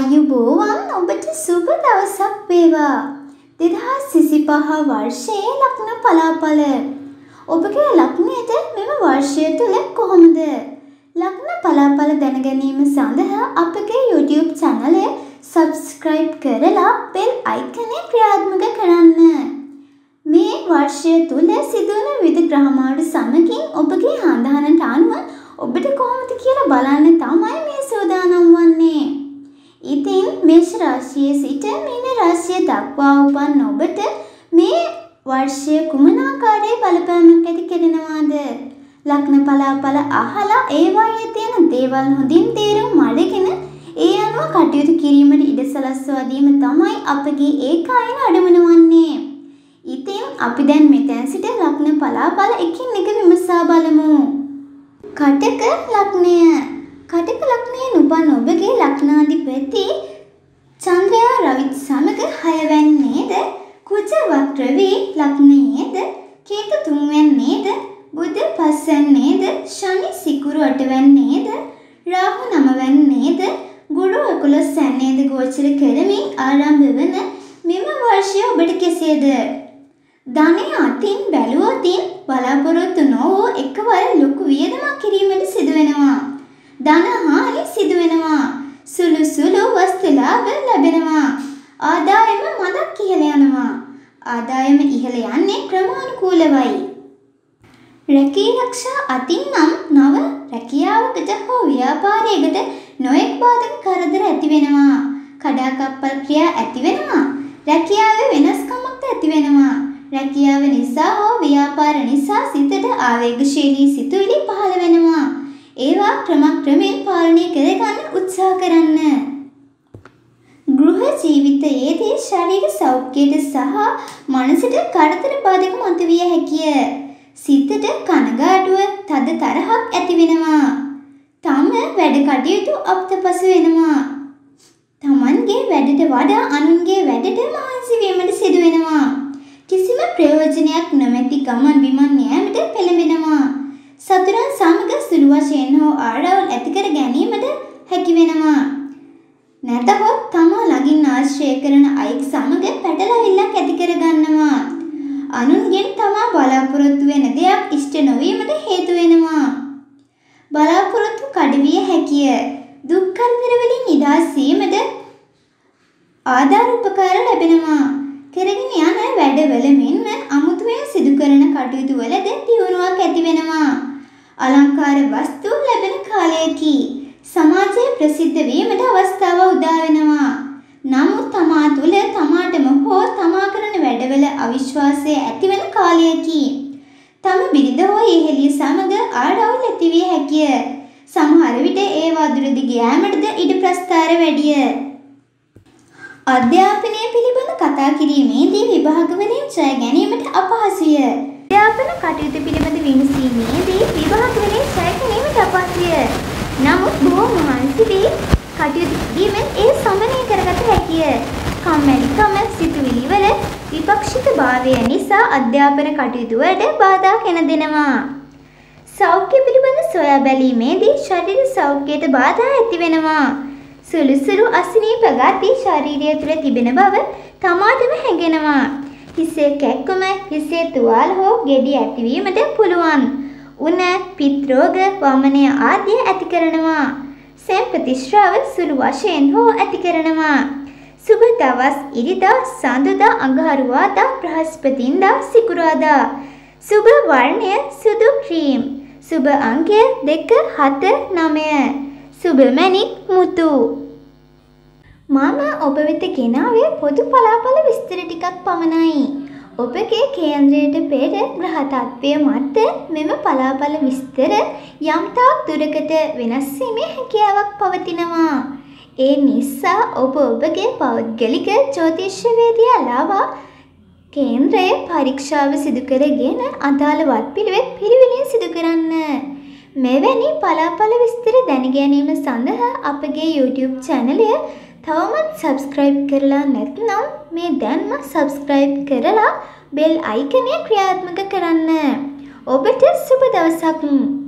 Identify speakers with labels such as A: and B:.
A: ආයුබෝවන් ඔබට සුබ දවසක් වේවා. දෙදහස් සිසිපහ වර්ෂයේ ලක්න පලාපල. ඔබගේ ලක්නයට මෙම වර්ෂය තුළ කොහොමද? ලක්න පලාපල දැනගැනීම සඳහා අපගේ YouTube චැනලය සබස්ක්‍රයිබ් කරලා බෙල් අයිකනේ ක්‍රියාත්මක කරන්න. මේ වර්ෂය තුළ සිදුවන විවිධ ග්‍රහමාඩු සමගින් ඔබගේ හඳහනට අනුව ඔබට කොහොමද කියලා බලන්න තමයි මේ සූදානම් වන්නේ. ඉතින් මේෂ රාශියේ සිට මීන රාශිය දක්වා උපන් ඔබට මේ වර්ෂය කුමන ආකාරයේ බලපෑමක් ඇති කරනවාද? ලග්න පලාපල අහලා ඒවායේ තියෙන දේවල් හොඳින් තේරුම් අරගෙන ඒ අනුව කටයුතු කිරීමට ඉඩ සලස්වා දීම තමයි අපගේ ඒකායන අඩමන වන්නේ. ඉතින් අපි දැන් මෙතැන් සිට ලග්න පලාපල එකින් එක විමසා බලමු. කටක ලග්නය කටක ලග්නයෙන් උපන් ඔබගේ ලග්නාධිපති පස්වැන්නේද ශනි සිකුරු අටවැන්නේද රාහු නවවැන්නේද ගුරු එකොළොස් වැන්නේද ගෝචර කරමින් ආරම්භ වන මෙම වර්ෂය ඔබට කෙසේද ධනය අතින් බැලුවොතින් බලාපොරොත්තු නොවූ එකවර ලොකු වියදමක් කිරීමට සිදුවෙනවා. ධන හානි සිදුවෙනවා. සුළු සුළු වස්තු ලාභ ලැබෙනවා. ආදායම මදක් ඉහළ යනවා. ආදායම ඉහළ යන්නේ ක්‍රමානුකූලවයි. රැකී රක්ෂා අතින් නම් නව රැකියාවකට හෝ ව්‍යාපාරයකට නොයෙක් බාධක කරදර ඇති වෙනවා. කඩාකප්පල් ක්‍රියා ඇති වෙනවා. රැකියාවේ වෙනස්කමක් ඇති වෙනවා. රැකියාව නිසා හෝ ව්‍යාපාර නිසා සිතට ආවේගශීලී සිතුවිලි පහළ වෙනවා. ඒවා ක්‍රමක්‍රමයෙන් පාලනය කරගන්න උත්සාහ කරන්න. ගෘහ ජීවිතයේදී ශරීර සෞඛ්‍යයට සහ මනසට කරදර බාධක මතුවිය හැකිය. සිතට කනගාටුව තද තරහක් ඇති වෙනවා. තම වැඩ කටයුතු අපතපසු වෙනවා. තමන්ගේ වැඩට වඩා අනුන්ගේ වැඩට මහන්සි වීමට සිදු වෙනවා. කිසිම ප්‍රයෝජනයක් නොමැති ගමන් බිමන් යෑමට පෙළඹෙනවා. සතුරන් සමග සුළු වශයෙන් හෝ ආරවුල් ඇති කර ගැනීමට හැකි වෙනවා. නැතහොත් තමා ළඟින් ආශ්‍රය කරන අයෙක් සමග පැටලවිල්ලක් ඇති කර ගන්නවා. අනුන්ගෙන් තමා බලාපොරොත්තු වෙන දෙයක් ඉෂ්ට නොවීමට හේතු වෙනවා. බලාපොරොත්තු කඩවිය හැකිය. දුක් කරදර වලින් නිදහස් වීමට ආධාර උපකාර ලැබෙනවා. කරගෙන යන වැඩවල මෙන්ම අමුතුවෙන් සිදු කරන කටයුතු වලද දියුණුවක් ඇති වෙනවා. අලංකාර වස්තු ලැබෙන කාලයකි. සමාජයේ ප්‍රසිද්ධ වීමට අවස්ථාව උදා වෙනවා. නමුත් තමා තුළ තමාටම හෝ තමා කරන වැඩවල අවිශ්වාසය ඇතිවන කාලයකි. තම බිරිඳ හෝ යෙහෙළිය සමග ආරවුල් ඇතිවිය හැකිය. සමහර විට ඒවා දුරදිග යෑමටද ඉඩ ප්‍රස්ථාර වැඩිය. අධ්‍යාපනය පිළිබඳ කතා කිරීමේදී විභාගවලින් ජය ගැනීමට අපහසුය. අධ්‍යාපන කටයුතු පිළිබඳ විමසීමේදී විභාගවලින් ජය ගැනීමට අපහසුය. නමුත් බොහෝ මහන්සි වී කටයුතු කිරීමෙන් ඒ සමනය කරගත හැකිය. කම්මැලිකම සිතුවිලි වල විපක්ෂිත භාවය නිසා අධ්‍යාපන කටයුතු වලට බාධා ගෙන දෙනවා. සෞඛ්‍ය පිළිබඳ සොයා බැලීමේදී ශරීර සෞඛ්‍යයට බාධා ඇති වෙනවා. සුළු සුළු අසනීප ගති ශරීරය තුළ තිබෙන බව තමාටම හැඟෙනවා. හිසේ කැක්කුම, හිසේ තුවාල හෝ ගෙඩි ඇතිවීමට පුළුවන්. උණ, පිත් රෝග, වමනය ආදිය ඇති කරනවා. සෙම් ප්‍රතිශ්‍රාව සුළු වශයෙන් හෝ ඇති කරනවා. සුබ දවස් ඉරිදා, සඳුදා, අඟහරුවාදා, බ්‍රහස්පතින්දා, සිකුරාදා. සුබ වර්ණය සුදු ක්‍රීම්. සුබ අංකය 2 7 9. සුබ මැණික් මුතු. මම ඔබ වෙත ගෙනාවේ පොදු පලාපල විස්තර ටිකක් පමණයි. ඔබගේ කේන්ද්‍රයට පෙර ග්‍රහ තත්ත්වය මත මෙම පලාපල විස්තර යම්තාක් දුරකට වෙනස් වීමේ හැකියාවක් පවතිනවා. ඒ නිසා ඔබ ඔබගේ පෞද්ගලික ජ්‍යොතිෂ්‍යවේදියා ලවා කේන්ද්‍රයේ පරීක්ෂාව සිදු කරගෙන අදාළ වත්පිළිවෙත් පිළිවෙලින් සිදු කරන්න. මෙවැනි පලාපල විස්තර දැනගැනීම සඳහා අපගේ YouTube චැනලය තවමත් සබස්ක්‍රයිබ් කරලා නැත්නම් මේ දැන්ම සබස්ක්‍රයිබ් කරලා බෙල් අයිකනය ක්‍රියාත්මක කරන්න. ඔබට සුබ දවසක්!